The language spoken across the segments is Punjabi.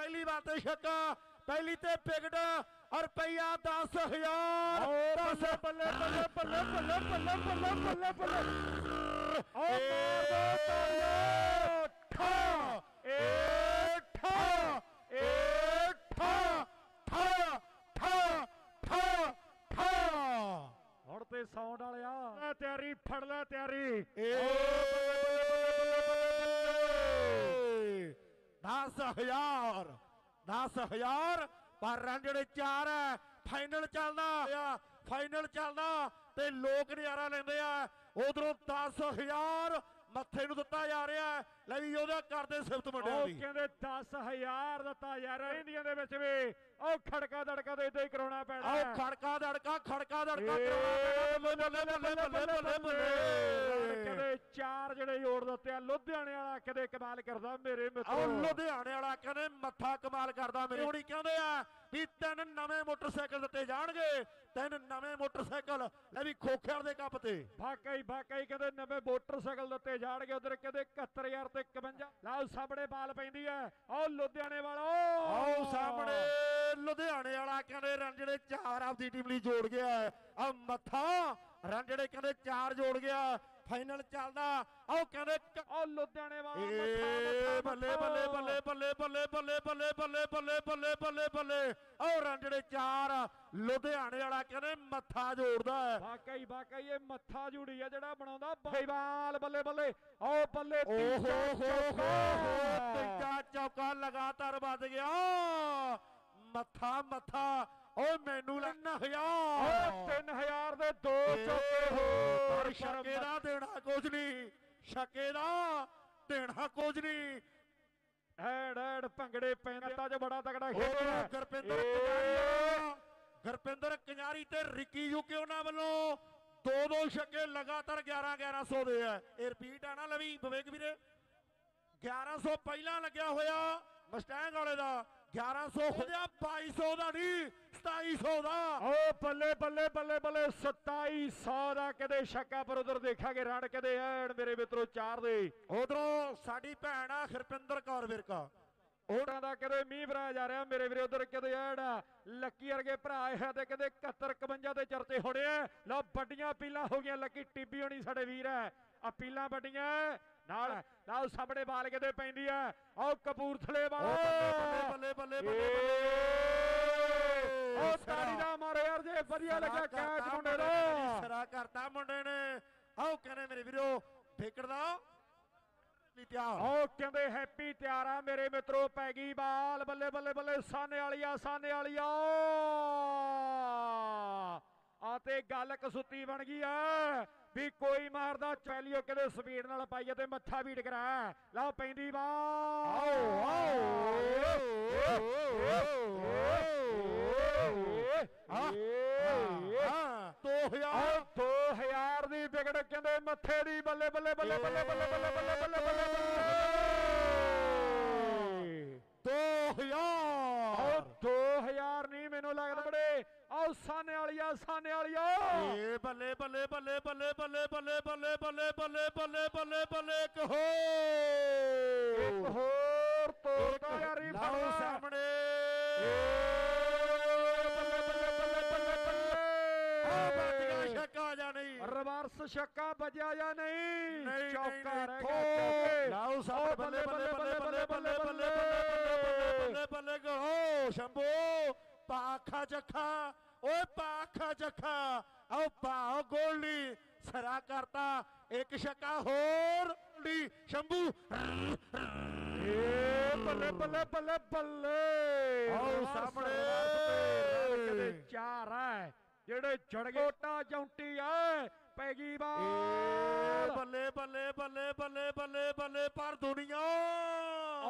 ਪਹਿਲੀ ਵਾਰ ਤੇ ਛੱਕਾ ਪਹਿਲੀ ਤੇ ਵਿਕਟ ਰੁਪਈਆ 10000 ਬੱਲੇ ਬੱਲੇ ਬੱਲੇ ਬੱਲੇ ਬੱਲੇ ਬੱਲੇ ਬੱਲੇ ਬੱਲੇ ਬੱਲੇ ਓ ਮਾਰ ਦੋ ਤਾਲੀਆਂ ਠਾ ਏ ਠਾ ਏ ਠਾ ਠਾ ਠਾ ਠਾ ਠਾ ਹੁਣ ਤੇ ਸਾਊਂਡ ਵਾਲਿਆ ਤਿਆਰੀ ਫੜ ਲੈ ਤਿਆਰੀ ਏ 10000 10000 ਪਰ ਰਨ ਜਿਹੜੇ ਚਾਰ ਹੈ ਫਾਈਨਲ ਚੱਲਦਾ ਆ ਫਾਈਨਲ ਚੱਲਦਾ ਤੇ ਲੋਕ ਨਜ਼ਾਰਾ ਲੈਂਦੇ ਆ। ਉਧਰੋਂ 10000 ਮੱਥੇ ਨੂੰ ਦਿੱਤਾ ਜਾ ਰਿਹਾ ਹੈ। ਲੈ ਵੀ ਉਹਦਾ ਕਰਦੇ ਸਿਫਤ ਮੁੰਡਿਆਂ ਉਹ ਦੀ। ਕਹਿੰਦੇ 10000 ਦਿੱਤਾ ਯਾਰ ਇੰਡੀਆਂ ਦੇ ਵਿੱਚ ਵੀ। ਉਹ ਖੜਕਾ ਦੜਕਾ ਤੇ ਇਦਾਂ ਹੀ ਕਰਾਉਣਾ ਪੈਣਾ ਆਓ ਖੜਕਾ ਦੜਕਾ ਖੜਕਾ ਦੜਕਾ ਏ, ਬੱਲੇ ਬੱਲੇ ਬੱਲੇ ਬੱਲੇ ਬੱਲੇ ਬੱਲੇ ਕਦੇ ਚਾਰ ਜਿਹੜੇ ਜੋੜ ਦਿੱਤੇ ਆ। ਲੁਧਿਆਣੇ ਵਾਲਾ ਕਦੇ ਕਮਾਲ ਕਰਦਾ ਮੇਰੇ ਮਿੱਤਰੋ। ਲੁਧਿਆਣੇ ਵਾਲਾ ਕਹਿੰਦੇ ਮੱਥਾ ਕਮਾਲ ਕਰਦਾ। ਮੇਰੇ ਹੁਣੀ ਕਹਿੰਦੇ ਆ ਵੀ ਤਿੰਨ ਨਵੇਂ ਮੋਟਰਸਾਈਕਲ ਦਿੱਤੇ ਜਾਣਗੇ। ਤਿੰਨ ਨਵੇਂ ਮੋਟਰਸਾਈਕਲ ਲੈ ਵੀ ਖੋਖਿਆਂ ਦੇ ਕੱਪ ਤੇ। ਵਾਕਈ ਵਾਕਈ ਕਹਿੰਦੇ ਨਵੇਂ ਮੋਟਰਸਾਈਕਲ ਦਿੱਤੇ ਜਾਣਗੇ ਉਧਰ ਕਹਿੰਦੇ 71000 ਤੇ 51 ਲਾਓ ਸਾਹਮਣੇ ਬਾਲ ਪੈਂਦੀ ਹੈ। ਆਓ ਲੁਧਿਆਣੇ ਵਾਲਾ। ਆਓ ਸਾਹਮਣੇ ਲੁਧਿਆਣੇ ਵਾਲਾ ਕਹਿੰਦੇ ਰਨ ਜਿਹੜੇ ਚਾਰ ਆਪਦੀ ਟੀਮ ਲਈ ਜੋੜ ਗਿਆ ਆ ਮੱਥਾ ਰਨ ਜਿਹੜੇ ਕਹਿੰਦੇ ਚਾਰ ਜੋੜ ਗਿਆ। ਫਾਈਨਲ ਚੱਲਦਾ ਆਓ ਕਹਿੰਦੇ ਆਓ ਲੁਧਿਆਣੇ ਵਾਲਾ ਬੱਲੇ ਬੱਲੇ। ਬੱਲੇ ਬੱਲੇ ਬੱਲੇ ਬੱਲੇ ਬੱਲੇ ਬੱਲੇ ਬੱਲੇ ਬੱਲੇ ਬੱਲੇ ਬੱਲੇ ਆਓ ਰਨ ਜਿਹੜੇ ਚਾਰ ਲੁਧਿਆਣੇ ਵਾਲਾ ਕਹਿੰਦੇ ਮੱਥਾ ਜੋੜਦਾ ਹੈ ਵਾਕਈ ਵਾਕਈ ਇਹ ਮੱਥਾ ਜੁੜੀ ਆ ਜਿਹੜਾ ਬਣਾਉਂਦਾ ਬਾਲ ਬੱਲੇ ਬੱਲੇ ਆਓ ਬੱਲੇ ਤੀਜਾ ਹੋ ਹੋ ਚੌਕਾ। ਤੀਜਾ ਚੌਕਾ ਲਗਾਤਾਰ ਵੱਧ ਗਿਆ ਮੱਥਾ ਮੱਥਾ ਓਏ ਮੈਨੂੰ ਲੈਣਾ ਓ ਹਜ਼ਾਰ। 3000 ਦੇ ਦੋ ਚੌਕੇ ਹੋਰ। ਪਰ ਸ਼ਕੇ ਦਾ ਦੇਣਾ ਕੁਝ ਨਹੀਂ ਸ਼ਕੇ ਦਾ ਦੇਣਾ ਕੁਝ ਨਹੀਂ ਐੜ ਐੜ ਭੰਗੜੇ ਪੈਂਦੇ ਤਾਂ ਚ ਬੜਾ ਤਕੜਾ ਉਹ ਖੇਡਿਆ ਗੁਰਪਿੰਦਰ ਕੰਜਾਰੀ ਗੁਰਪਿੰਦਰ ਕੰਜਾਰੀ ਤੇ ਰਿੱਕੀ ਯੂਕੇ ਉਹਨਾਂ ਵੱਲੋਂ ਦੋ ਦੋ ਛੱਕੇ ਲਗਾਤਾਰ 11 1100 ਦੇ ਆ। ਇਹ ਰਿਪੀਟ ਆ ਨਾ ਲਵੀ ਵਿਵੇਕ ਵੀਰੇ। 1100 ਪਹਿਲਾਂ ਲੱਗਿਆ ਹੋਇਆ ਮਸਟੈਂਗ ਵਾਲੇ ਦਾ। 1100 ਹੋਇਆ 2200 ਦਾ ਨਹੀਂ 2700 ਦਾ। ਓ ਬੱਲੇ ਬੱਲੇ ਬੱਲੇ ਬੱਲੇ 2700 ਦਾ ਕਦੇ ਸ਼ੱਕਾ ਪਰ ਉਧਰ ਦੇਖਾਂਗੇ ਰਣ ਕਦੇ ਐਣ ਮੇਰੇ ਮਿੱਤਰੋ ਚਾਰ ਦੇ। ਉਧਰੋਂ ਸਾਡੀ ਭੈਣ ਆ ਹਰਪਿੰਦਰ ਕੌਰ ਵਿਰਕਾ। ਉਹਨਾਂ ਦਾ ਕਦੇ ਮੀਂਹ ਭਰਾ ਜਾ ਰਿਹਾ ਮੇਰੇ ਵੀਰੇ ਉਧਰ ਕਦੇ ਐਣ ਲੱਕੀ ਵਰਗੇ ਭਰਾ ਆ ਤੇ ਕਦੇ 71 51 ਦੇ ਚਰਚੇ ਹੋਣੇ ਆ। ਲਓ ਵੱਡੀਆਂ ਪੀਲਾਂ ਹੋ ਗਈਆਂ ਲੱਕੀ ਟੀਬੀ ਹੋਣੀ ਸਾਡੇ ਵੀਰ ਐ ਆ। ਪੀਲਾਂ ਵੱਡੀਆਂ। ਨਾਲ ਨਾਲ ਸਾਹਮਣੇ ਬਾਲ ਕਿਤੇ ਪੈਂਦੀ ਐ ਆਓ ਕਪੂਰਥਲੇ ਵਾਲਾ ਬੱਲੇ ਬੱਲੇ ਬੱਲੇ ਬੱਲੇ ਓ ਤਾੜੀ ਦਾ ਮਾਰੋ ਯਾਰ ਜੇ ਵਧੀਆ ਲੱਗਾ ਕੈਚ ਮੁੰਡੇ ਦਾ। ਸਰਾ ਕਰਤਾ ਮੁੰਡੇ ਨੇ। ਆਓ ਕਹਿੰਦੇ ਮੇਰੇ ਵੀਰੋ ਤਿਆਰ ਓ ਕਹਿੰਦੇ ਹੈਪੀ ਤਿਆਰ ਆ ਮੇਰੇ ਮਿੱਤਰੋ ਪੈ ਗਈ ਬਾਲ। ਬੱਲੇ ਬੱਲੇ ਬੱਲੇ ਸਾਨੇ ਵਾਲੀਆ ਸਾਨੇ ਵਾਲੀਆ ਆ ਤੇ ਗੱਲ ਕਸੁੱਤੀ ਬਣ ਗਈ ਆ ਵੀ ਕੋਈ ਮਾਰਦਾ ਚੈਲੀਓ ਕਿਤੇ ਸਪੀਡ ਨਾਲ ਪਾਈਏ ਤੇ ਮੱਥਾ ਵੀਟ ਕਰਾ ਲਓ ਪੈਂਦੀ ਬਾਲ ਆਓ ਹਾਂ 2000 ਆਹ 2000 ਦੀ ਵਿਕਟ ਕਹਿੰਦੇ ਮੱਥੇ ਦੀ ਬੱਲੇ ਬੱਲੇ ਬੱਲੇ ਬੱਲੇ ਬੱਲੇ ਬੱਲੇ ਬੱਲੇ ਬੱਲੇ ਬੱਲੇ ਬੱਲੇ 2000 ਆਹ 2000 ਨਹੀਂ ਮੈਨੂੰ ਲੱਗਦਾ ਬੜੇ ਆਹ ਸਾਨੇ ਵਾਲੀਆ ਸਾਨੇ ਵਾਲੀਆ ਏ ਬੱਲੇ ਬੱਲੇ ਬੱਲੇ ਬੱਲੇ ਬੱਲੇ ਬੱਲੇ ਬੱਲੇ ਬੱਲੇ ਬੱਲੇ ਬੱਲੇ ਬੱਲੇ ਬੱਲੇ ਇੱਕ ਹੋ ਇੱਕ ਹੋਰ ਤੋੜਦਾ ਯਾਰੀ ਲਾਓ ਸਾਹਮਣੇ ਛੱਕਾ ਜਾਂ ਨਹੀਂ ਰਿਵਰਸ ਛੱਕਾ ਵੱਜਿਆ ਜਾਂ ਨਹੀਂ ਚੌਕਾ ਰਹਿ ਗਿਆ ਲਾਓ ਸਾਹਮਣੇ ਬੱਲੇ ਬੱਲੇ ਬੱਲੇ ਬੱਲੇ ਬੱਲੇ ਬੱਲੇ ਬੱਲੇ ਬੱਲੇ ਬੱਲੇ ਗੋ ਸ਼ੰਭੂ ਪਾਖਾ ਚੱਖਾ ਓਏ ਪਾਖਾ ਚੱਖਾ ਆਓ ਪਾਓ ਗੋਲੀ ਸਰਾ ਕਰਤਾ ਇੱਕ ਛੱਕਾ ਹੋਰ ਡੀ ਸ਼ੰਭੂ ਏ ਬੱਲੇ ਬੱਲੇ ਬੱਲੇ ਬੱਲੇ ਆਓ ਸਾਹਮਣੇ। ਚਾਰ ਹੈ ਜਿਹੜੇ ਜੜ ਕੋਟਾ ਚੌਂਟੀ ਐ ਪੈ ਗਈ ਏ ਬਾਲ ਬੱਲੇ ਬੱਲੇ ਬੱਲੇ ਬੱਲੇ ਬੱਲੇ ਬੱਲੇ ਪਰ ਦੁਨੀਆ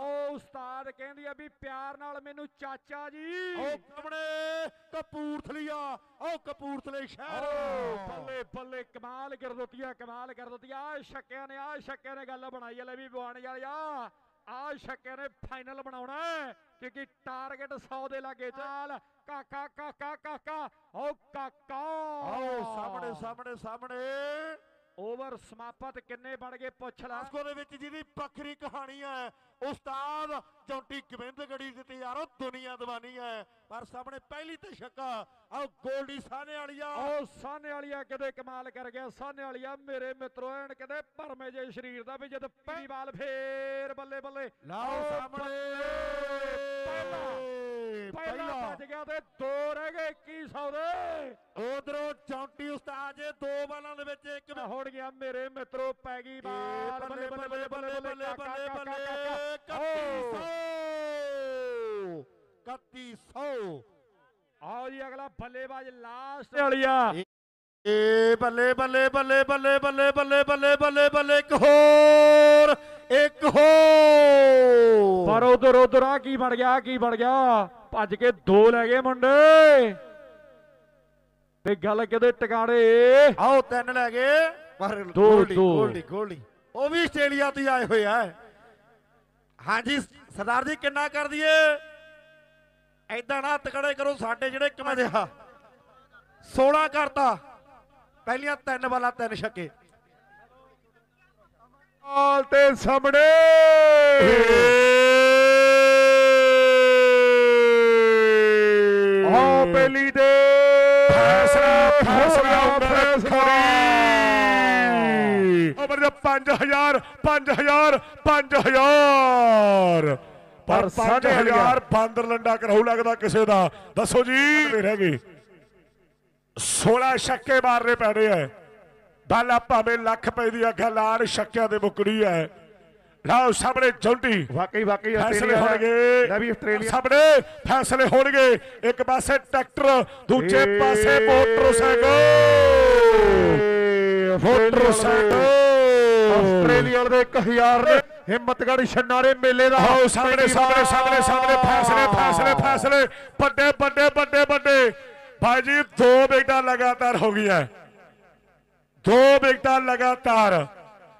ਓ ਉਸਤਾਦ ਕਹਿੰਦੀ ਆ ਵੀ ਪਿਆਰ ਨਾਲ ਮੈਨੂੰ ਚਾਚਾ ਜੀ। ਉਹ ਸਾਹਮਣੇ ਕਪੂਰਥਲੀਆ ਉਹ ਕਪੂਰਥਲੇ ਸ਼ਹਿਰ। ਓ ਬੱਲੇ ਬੱਲੇ ਕਮਾਲ ਕਰ ਦਿੱਤੀ ਆ ਕਮਾਲ ਕਰ ਦਿੱਤੀ ਆ ਆਹ ਸ਼ੱਕਿਆਂ ਨੇ ਆ ਸ਼ੱਕਿਆਂ ਨੇ ਗੱਲ ਬਣਾਈ ਲੈ ਵੀ ਬਵਾਨੀ ਵਾਲਿਆ। ਆ ਸ਼ੱਕਿਆਂ ਨੇ ਫਾਈਨਲ ਬਣਾਉਣਾ ਕਿਉਂਕਿ ਟਾਰਗੇਟ 100 ਦੇ ਲਾਗੇ ਚਾਲ। ਕਾਕਾ ਕਾਕਾ ਕਾਕਾ। ਓ ਕਾਕਾ। ਆਓ ਸਾਹਮਣੇ ਸਾਹਮਣੇ ਸਾਹਮਣੇ। ਓਵਰ ਸਮਾਪਤ ਕਿੰਨੇ ਬਣ ਗਏ? ਪੁੱਛ ਲਾ। ਆਸਕੋ ਦੇ ਵਿੱਚ ਜਿਹਦੀ ਵੱਖਰੀ ਕਹਾਣੀ ਹੈ ਉਸਤਾਦ ਚੌਂਟੀ ਗੋਬਿੰਦਗੜੀ ਦੇ ਤੇ ਯਾਰੋ ਦੁਨੀਆ ਦੀਵਾਨੀ ਹੈ। ਪਰ ਸਾਹਮਣੇ ਪਹਿਲੀ ਤੇ ਛੱਕਾ ਆਓ ਗੋਲਡੀ ਸਾਹਨੇ ਵਾਲੀਆ ਉਹ ਸਾਹਨੇ ਵਾਲੀਆ ਕਿਤੇ ਕਮਾਲ ਕਰ ਗਿਆ। ਸਾਹਨੇ ਵਾਲੀਆ ਮੇਰੇ ਮਿੱਤਰੋ ਐਨ ਕਿਤੇ ਭਰਮੇ ਜੇ ਸਰੀਰ ਦਾ ਵੀ ਜਦ ਪਹਿਲੀ ਬਾਲ ਫੇਰ ਬੱਲੇ ਬੱਲੇ ਲਾਓ ਸਾਹਮਣੇ। ਪਹਿਲਾ ਭੱਜ ਗਿਆ ਤੇ ਦੋ ਰਹਿ ਗਏ 2100 ਦੇ ਉਧਰੋਂ ਚੌਂਟੀ ਉਸਤਾਦ ਜੇ ਦੋ ਬਾਲਾਂ ਦੇ ਵਿੱਚ ਇੱਕ ਹੁਣ ਗਿਆ ਮੇਰੇ ਮਿੱਤਰੋ ਪੈ ਗਈ ਬਾਲ ਬੱਲੇ ਬੱਲੇ ਬੱਲੇ ਬੱਲੇ ਬੱਲੇ ਬੱਲੇ ਬੱਲੇ ਬੱਲੇ 3100 ਆਓ ਜੀ ਅਗਲਾ ਬੱਲੇਬਾਜ਼ ਲਾਸਟ ਵਾਲੀਆ ਏ ਬੱਲੇ ਬੱਲੇ ਬੱਲੇ ਬੱਲੇ ਬੱਲੇ ਬੱਲੇ ਬੱਲੇ ਬੱਲੇ ਬੱਲੇ ਇੱਕ ਹੋਰ ਇੱਕ ਹੋਰ ਆ ਕੀ ਬਣ ਗਿਆ ਕੀ ਬਣ ਗਿਆ? ਭੱਜ ਕੇ ਦੋ ਲੈ ਗਏ ਮੁੰਡੇ। ਤੇ ਗੱਲ ਕਿਤੇ ਟਿਕਾਣੇ? ਆਓ ਤਿੰਨ ਲੈ ਗਏ। ਪਰ ਗੋਲਡੀ। ਗੋਲਡੀ ਗੋਲਡੀ। ਉਹ ਵੀ ਆਸਟ੍ਰੇਲੀਆ ਤੋਂ ਆਏ ਹੋਏ ਆ। ਹਾਂਜੀ ਸਰਦਾਰ ਜੀ ਕਿੰਨਾ ਕਰ ਦਈਏ? ਐਦਾਂ ਨਾ ਤਕੜੇ ਕਰੋ ਸਾਡੇ ਜਿਹੜੇ ਕਮਾਦੇ ਆ। 16 ਕਰਤਾ। ਪਹਿਲੀਆਂ ਤਿੰਨ ਵਾਲਾ ਤਿੰਨ ਛੱਕੇ। ਬਾਲ ਤੇ ਸਾਹਮਣੇ। ਪਹਿਲੀ ਦੇ ਫੈਸਲਾ ਫੈਸਲਾ ਫੈਸਲਾ। ਉਮਰ ਦੇ 5000 5000 5000 ਪਰ ਪਰ ਸਾਢੇ 5000 ਬਾਂਦਰ ਲੰਡਾ ਕਰਾਉ ਲੱਗਦਾ ਕਿਸੇ ਦਾ। ਦੱਸੋ ਜੀ। ਰਹਿ ਗਏ। 16 ਛੱਕੇ ਮਾਰਨੇ ਪੈਣੇ ਐ। ਬਾਲਾ ਭਾਵੇਂ ਲੱਖ ਪੈ ਦੀ ਆ ਗੱਲ ਛੱਕਿਆਂ ਦੇ ਮੁੱਕੜੀ ਐ। ਲਓ ਸਾਹਮਣੇ ਜੌਂਟੀ ਵਾਕਈ ਵਾਕਈ ਫੈਸਲੇ ਲੈ ਹੋਣਗੇ ਵੀ ਆਸਟ੍ਰੇਲੀਆ ਸਾਹਮਣੇ ਫੈਸਲੇ ਹੋਣਗੇ ਇੱਕ ਪਾਸੇ ਟਰੈਕਟਰ ਦੂਜੇ ਏ, ਪਾਸੇ ਮੋਟਰਸਾਈਕਲ ਮੋਟਰਸਾਈਕਲ ਆਸਟ੍ਰੇਲੀਆ ਦੇ 1000 ਨੇ ਹਿੰਮਤਗੜ੍ਹ ਛੰਨਾਰੇ ਮੇਲੇ ਦਾ ਆਓ ਸਾਹਮਣੇ ਸਾਹਮਣੇ ਸਾਹਮਣੇ ਸਾਹਮਣੇ ਫੈਸਲੇ ਫੈਸਲੇ ਫੈਸਲੇ ਵੱਡੇ ਵੱਡੇ ਵੱਡੇ ਵੱਡੇ ਭਾਈ ਜੀ ਦੋ ਵਿਕਟਾਂ ਲਗਾਤਾਰ ਹੋ ਗਈਆਂ ਦੋ ਵਿਕਟਾਂ ਲਗਾਤਾਰ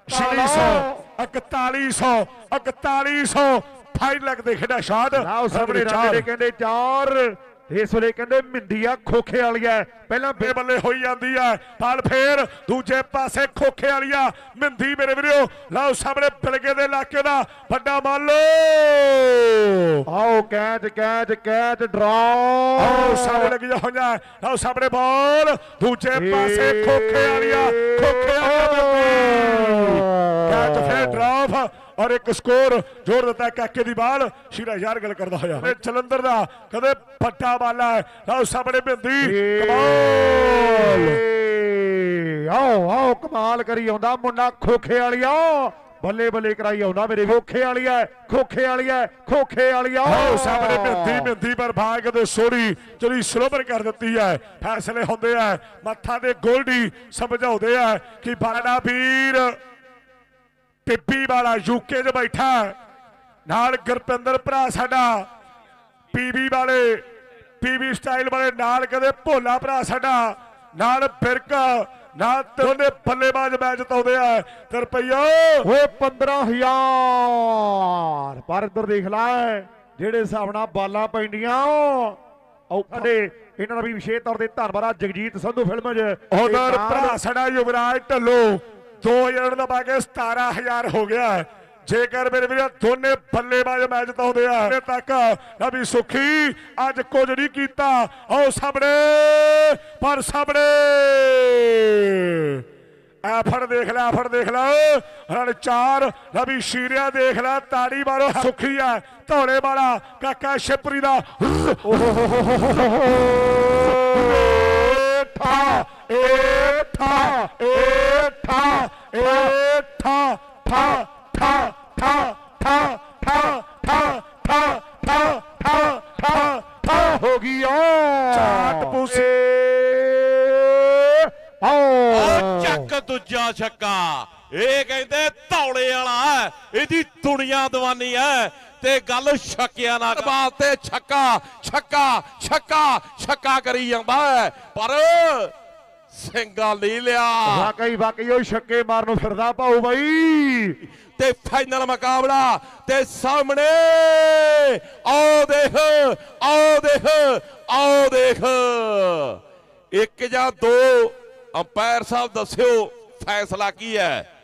600 4100 4100 ਫਾਈਨ ਲੱਗਦੇ ਖੇਡਾ ਸ਼ਾਟ ਲਾਓ ਸਾਹਮਣੇ ਰਾਜੇ ਕਹਿੰਦੇ ਚਾਰ। ਇਸ ਵੇਲੇ ਕਹਿੰਦੇ ਮਿੰਦੀਆ ਖੋਖੇ ਵਾਲੀਆ। ਪਹਿਲਾਂ ਬੱਲੇ ਬੱਲੇ ਹੋਈ ਜਾਂਦੀ ਹੈ। ਪਾਲ ਫੇਰ ਦੂਜੇ ਪਾਸੇ ਖੋਖੇ ਵਾਲੀਆ। ਮਿੰਦੀ ਮੇਰੇ ਵੀਰੋ। ਲਓ ਸਾਹਮਣੇ ਬਿਲਗੇ ਦੇ ਇਲਾਕੇ ਦਾ ਵੱਡਾ ਮੰਨ ਲਓ ਆਓ ਕੈਚ ਕੈਚ ਕੈਚ ਡਰਾ ਆਓ ਸਾਰੇ ਲੱਗੀਆਂ ਹੋਈਆਂ। ਲਓ ਸਾਹਮਣੇ ਬਾਲ। ਦੂਜੇ ਪਾਸੇ ਖੋਖੇ ਵਾਲੀਆ। ਖੋਖੇ ਵਾਲੀਆ ਕੈਚ ਫੇਰ ਡਰਾਫ ਔਰ ਇੱਕ ਸਕੋਰ ਜੋੜ ਦਿੱਤਾ ਕਾਕੇ ਦੀ ਬਾਲ। ਸ਼ੀਰਾ ਯਾਰ ਗੱਲ ਕਰਦਾ ਹੋਇਆ। ਜਲੰਧਰ ਦਾ ਕਦੇ ਫੱਟਾ ਵਾਲਾ ਹੈ। ਲਓ ਸਾਹਮਣੇ ਬਿੰਦੀ। ਕਮਾਲ। ਆਓ ਆਓ ਕਮਾਲ ਕਰੀ ਆਉਂਦਾ ਮੁੰਡਾ ਖੋਖੇ ਵਾਲੀਆ। ਬੱਲੇ ਬੱਲੇ ਕਰਾਈ ਆਉਂਦਾ ਮੇਰੇ ਖੋਖੇ ਵਾਲੀਆ ਖੋਖੇ ਵਾਲੀਆ ਖੋਖੇ ਵਾਲੀਆ ਆਓ ਸਾਹਮਣੇ ਮਿੰਦੀ ਮਿੰਦੀ ਪਰ ਭਾਗ ਦੇ ਸੋੜੀ ਜਿਹੜੀ ਸਲੋਬਰ ਕਰ ਦਿੱਤੀ ਹੈ। ਫੈਸਲੇ ਹੁੰਦੇ ਆ। ਮੱਥਾ ਦੇ ਗੋਲਡੀ ਸਮਝਾਉਂਦੇ ਆ ਕਿ ਬਾਲਾ ਵੀਰ ਟਿੱਪੀ ਵਾਲਾ ਯੂਕੇ 'ਚ ਬੈਠਾ ਨਾਲ ਗੁਰਪਿੰਦਰ ਭਰਾ ਸਾਡਾ ਪੀਬੀ ਵਾਲੇ ਪੀਬੀ ਸਟਾਈਲ ਵਾਲੇ ਨਾਲ ਕਦੇ ਭੋਲਾ ਭਰਾ ਸਾਡਾ ਨਾਲ ਬਿਰਕਾ ਨਾਲ ਦੋਨੇ ਬੱਲੇਬਾਜ਼ ਮੈਚ ਤਾਉਂਦੇ ਆ। ਤੇ ਰੁਪਈਆ ਓਏ 15000 ਪਰ ਇੱਧਰ ਦੇਖ ਲੈ ਜਿਹੜੇ ਹਿਸਾਬ ਨਾਲ ਬਾਲਾਂ ਪੈਂਦੀਆਂ ਔਖਾ ਇਹਨਾਂ ਦਾ ਵੀ ਵਿਸ਼ੇਸ਼ ਤੌਰ ਤੇ ਧੰਨਵਾਦ ਜਗਜੀਤ ਸੰਧੂ ਫਿਲਮ 'ਚ। ਨਾਲ- ਭਰਾ ਸਾਡਾ ਯੁਵਰਾਜ ਢੱਲੋ। 2000 ਦਾ ਕੇ 17000 ਹੋ ਗਿਆ ਜੇਕਰ ਮੇਰੇ ਵੀਰ ਦੋਨੇ ਬੱਲੇਬਾਜ਼ ਮੈਚ ਤਾਉਂਦੇ ਆ ਹਲੇ ਤੱਕ ਨਬੀ ਸੁਖੀ ਅੱਜ ਕੁਝ ਨਹੀਂ ਕੀਤਾ। ਆਓ ਸਾਹਮਣੇ ਪਰ ਸਾਹਮਣੇ। ਆ ਫੜ ਦੇਖ ਲੈ ਆਹ ਫੜ ਦੇਖ ਲੈ। ਰਣ ਚਾਰ ਨਬੀ ਸ਼ੀਰਿਆ ਦੇਖ ਲੈ ਤਾੜੀ ਮਾਰੋ ਸੁਖੀ ਆ ਧੌਲੇ ਵਾਲਾ ਕਾਕਾ ਸ਼ਿਪਰੀ ਦਾ। ਏ ਠਾ ਏ ਠਾ ਏ ਠਾ ਠਾ ਠਾ ਠਾ ਠਾ ਠਾ ਠਾ ਠਾ ਠਾ ਠਾ ਠਾ ਠਾ ਹੋ ਗਈ ਓ ਚਾਟ ਪੂਸੇ ਆਓ ਚੱਕ ਦੂਜਾ ਛੱਕਾ ਇਹ ਕਹਿੰਦੇ ਧੌਲੇ ਵਾਲਾ ਇਹਦੀ ਦੁਨੀਆ ਦੀਵਾਨੀ ਹੈ ਤੇ ਗੱਲ ਛੱਕਿਆ ਨਾ ਬਾਲ ਤੇ ਛੱਕਾ ਛੱਕਾ ਛੱਕਾ ਛੱਕਾ ਕਰੀ ਜਾਂਦਾ ਹੈ ਪਰ ਸਿੰਗਾ ਨਹੀਂ ਲਿਆ। ਵਾਕਈ ਵਾਕਈ ਉਹ ਛੱਕੇ ਮਾਰਨ ਨੂੰ ਫਿਰਦਾ ਭਾਊ ਬਾਈ। ਤੇ ਫਾਈਨਲ ਮੁਕਾਬਲਾ ਤੇ ਸਾਹਮਣੇ ਆਓ ਦੇਖ ਆਓ ਦੇਖ ਆਓ ਦੇਖ। ਇੱਕ ਜਾਂ ਦੋ ਅੰਪਾਇਰ ਸਾਹਿਬ ਦੱਸਿਓ ਫੈਸਲਾ ਕੀ ਹੈ?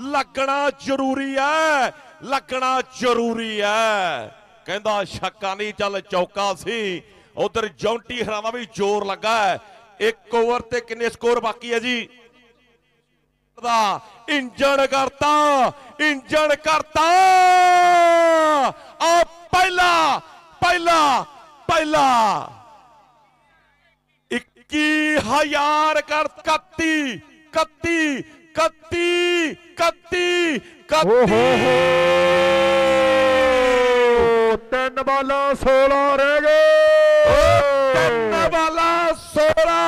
ਲੱਗਣਾ ਜ਼ਰੂਰੀ ਹੈ ਲੱਗਣਾ ਜ਼ਰੂਰੀ ਹੈ। ਕਹਿੰਦਾ ਛੱਕਾ ਨਹੀਂ ਚੱਲ ਚੌਕਾ ਸੀ। ਉਧਰ ਜੌਂਟੀ ਹਰਾਂ ਦਾ ਵੀ ਜ਼ੋਰ ਲੱਗਾ ਹੈ ਇੱਕ ਓਵਰ ਤੇ ਕਿੰਨੇ ਸਕੋਰ ਬਾਕੀ ਹੈ ਜੀ ਦਾ ਇੰਜਣ ਕਰਤਾ ਇੰਜਣ ਕਰਤਾ ਆ ਪਹਿਲਾ ਪਹਿਲਾ ਪਹਿਲਾ 21000 ਕਰ 31 31 31 31 31 ਤਿੰਨ ਬਾਲਾਂ 16 ਰਹਿ ਗਏ ਤਿੰਨ ਵਾਲਾ 16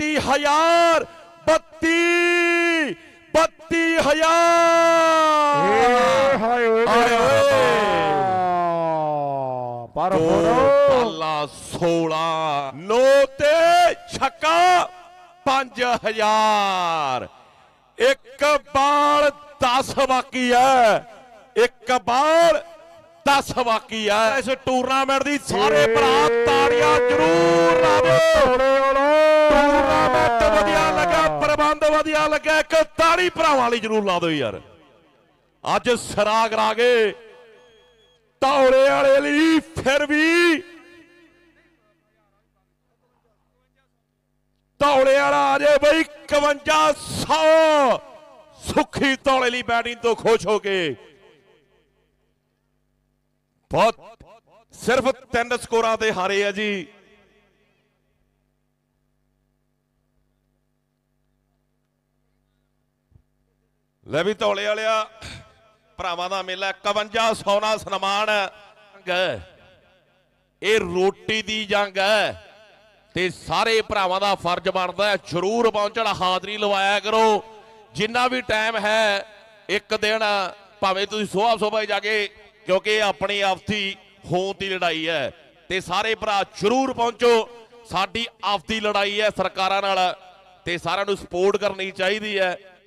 32000 32 32000 ਹਾਏ ਹਾਏ। ਪਰ ਬਾਲਾਂ 16 ਨੋ ਤੇ ਛੱਕਾ 5000 ਇੱਕ ਬਾਲ 10 ਬਾਕੀ ਹੈ। ਇੱਕ ਬਾਲ 10 ਬਾਕੀ ਹੈ ਇਸ ਟੂਰਨਾਮੈਂਟ ਦੀ ਸਾਰੇ ਭਰਾ ਤਾੜੀਆਂ ਜ਼ਰੂਰ ਲਾਵੋ। ਟੂਰਨਾਮੈਂਟ ਵਧੀਆ ਲੱਗਾ ਪ੍ਰਬੰਧ ਵਧੀਆ ਲੱਗਾ ਇੱਕ ਤਾੜੀ ਭਰਾਵਾਂ ਵਾਲੀ ਜ਼ਰੂਰ ਲਾ ਦਿਓ ਯਾਰ। ਅੱਜ ਸਰਾ ਕਰਾ ਗਏ ਧੌਲੇ ਵਾਲੇ ਲਈ ਫਿਰ ਵੀ ਧੌਲੇ ਵਾਲਾ ਆ ਜੇ ਬਈ 5100 ਸੁੱਖੀ ਧੌਲੇ ਲਈ ਬੈਟਿੰਗ ਤੋਂ ਖੁਸ਼ ਹੋ ਕੇ ਬਹੁਤ ਸਿਰਫ ਤਿੰਨ ਸਕੋਰਾਂ ਤੇ ਹਾਰੇ ਆ ਜੀ। ਲੈ ਵੀ ਧੌਲੇ ਵਾਲਿਆ, ਭਰਾਵਾਂ ਦਾ ਮੇਲਾ 5100 ਸੋਨਾ ਸਨਮਾਨ ਜੰਗ ਇਹ ਰੋਟੀ ਦੀ ਜੰਗ ਹੈ ਤੇ ਸਾਰੇ ਭਰਾਵਾਂ ਦਾ ਫਰਜ਼ ਬਣਦਾ ਹੈ, ਜ਼ਰੂਰ ਪਹੁੰਚਣ, ਹਾਜ਼ਰੀ ਲਵਾਇਆ ਕਰੋ। ਜਿੰਨਾ ਵੀ ਟਾਈਮ ਹੈ, ਇੱਕ ਦਿਨ ਭਾਵੇਂ ਤੁਸੀਂ ਸੋਹਾ ਸੋਭਾ ਜਾ ਕੇ ਕਿਉਂਕਿ ਇਹ ਆਪਣੀ ਆਪਸੀ ਹੋਂਦ ਦੀ ਲੜਾਈ ਹੈ ਤੇ ਸਾਰੇ ਭਰਾ ਜ਼ਰੂਰ ਪਹੁੰਚੋ। ਸਾਡੀ ਆਪਸੀ ਲੜਾਈ ਹੈ ਸਰਕਾਰਾਂ ਨਾਲ ਤੇ ਸਾਰਿਆਂ ਨੂੰ ਸਪੋਰਟ ਕਰਨੀ ਚਾਹੀਦੀ ਹੈ।